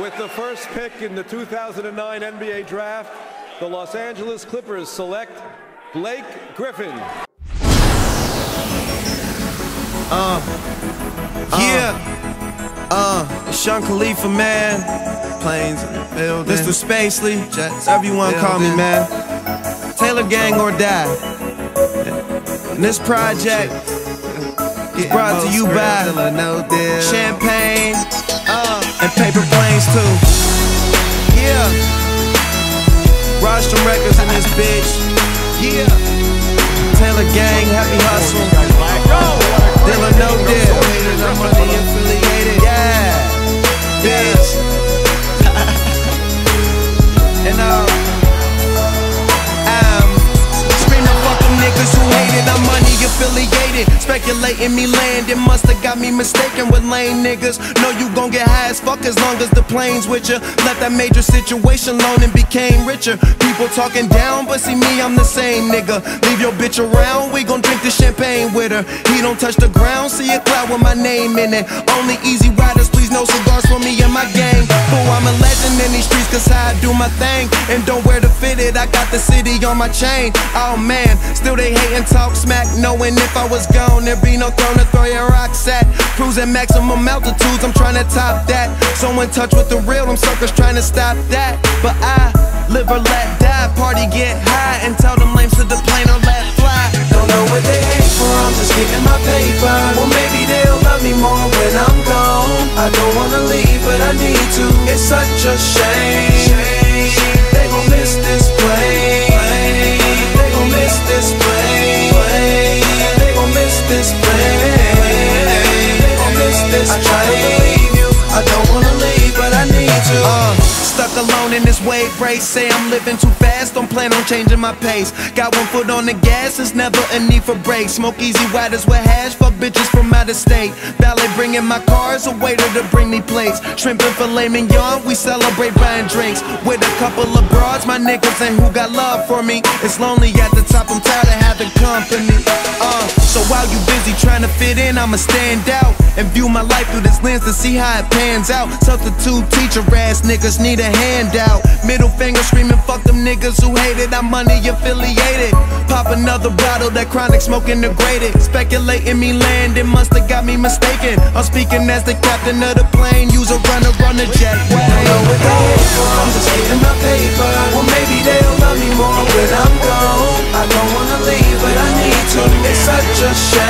With the first pick in the 2009 NBA Draft, the Los Angeles Clippers select Blake Griffin. Uh, yeah. Uh, Sean Khalifa, man. Planes in the building. Mr. Spacely. Jets Everyone call me, man. Taylor Gang or Die. And this project is brought to you by no deal. Champagne uh, and Paper Planes, too. Yeah. Rostrum Records in this bitch. Yeah. Taylor Gang, Happy Hustle. Affiliated. Speculating me landing must have got me mistaken with lame niggas. Know you gon' get high as fuck as long as the plane's with ya. Left that major situation alone and became richer. People talking down, but see me, I'm the same nigga. Leave your bitch around, we gon' drink the champagne with her. He don't touch the ground, see a cloud with my name in it. Only EZ Widers, no cigars for me and my gang. Fool, I'm a legend in these streets, cause how I do my thing. And don't wear the fitted, I got the city on my chain. Oh man, still they hate and talk smack, knowing if I was gone, there'd be no throne to throw your rocks at. Cruising maximum altitudes, I'm trying to top that. So in touch with the real, them suckers trying to stop that. But I live or let die, party get high, and tell them lames to the plane a shame. They gon' miss this. They gon' miss this. They gon' miss this. They gon' miss this I try to believe you. I don't wanna leave, but I need to. Uh, stuck alone in this wave race. Say I'm living too fast, don't plan on changing my pace. Got one foot on the gas, it's never a need for brakes. Smoke EZ Widers with hash, fuck bitches from out of state. Ballet bringing my cars, a waiter to bring me plates. Shrimp and filet mignon, we celebrate buying drinks. With a couple of broads, my niggas ain't who got love for me. It's lonely at the top, I'm tired of having company. Uh, so while you busy trying to fit in, I'ma stand out and view my life through this lens to see how it pans out. Substitute teacher ass niggas need a handout. Middle finger screaming, fuck them niggas who hate it. I'm money affiliated. Pop another bottle, that chronic smoking degraded. Speculating me landing, must have got me mistaken. I'm speaking as the captain of the plane. Use a runner, run a jet. Hate I'm just getting my paper. Well, maybe they'll love me more when I'm gone. I don't wanna leave, but I need to. It's such a shame.